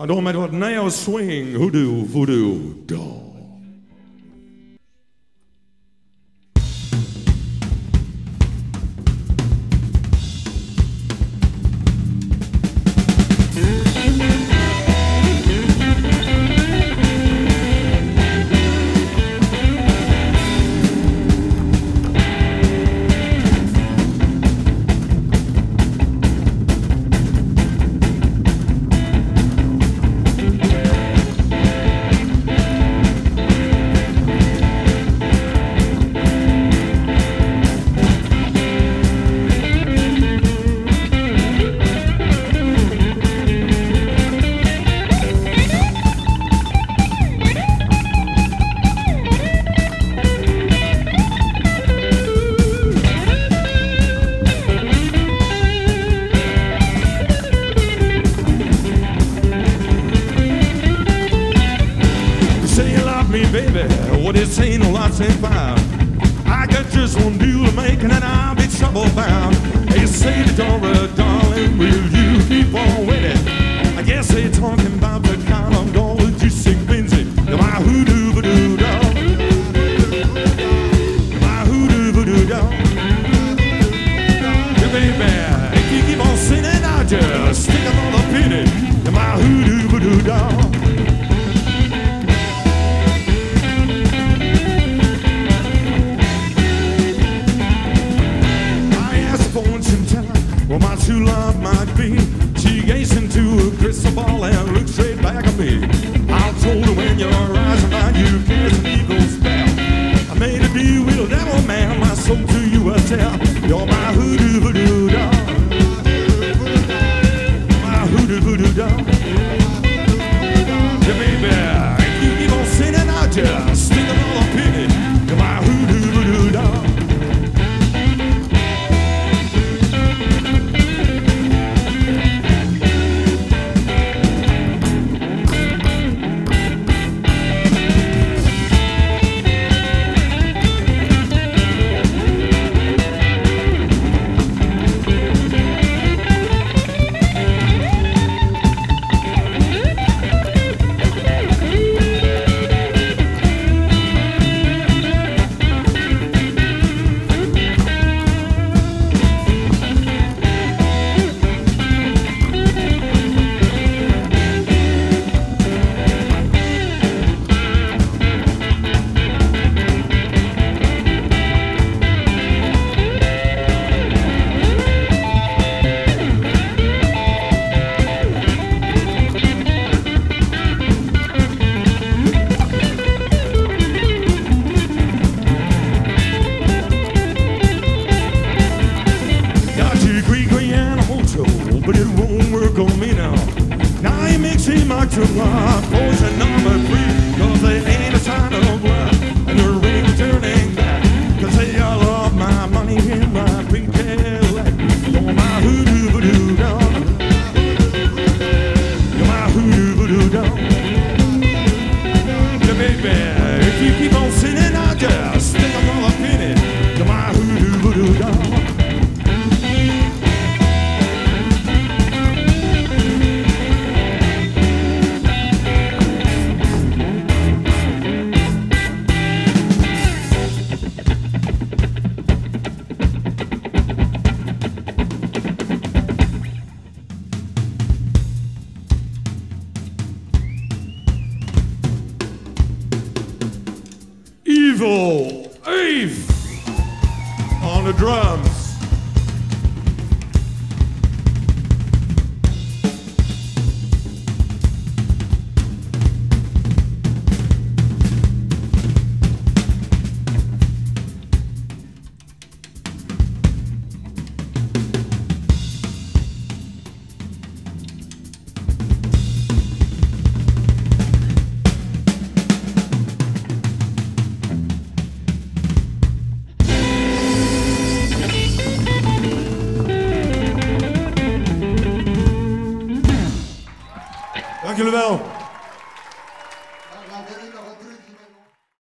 I don't matter what nails swing, hoodoo, voodoo, dog. You love me, baby. What is ain't a lot ain't found. I got just one deal to make, and then I'll be trouble bound. They say to Dora, darling, will you keep on winning? I guess they're talking about the kind of doll that you sing Benzie. My hoodoo doll. You're my hoodoo voodoo doll. Yeah, baby, if you keep on singing, I'll just stick another pin in. My hoodoo voodoo doll. True love might be. Mixing my Evil Eve on the drums. Jullie wel.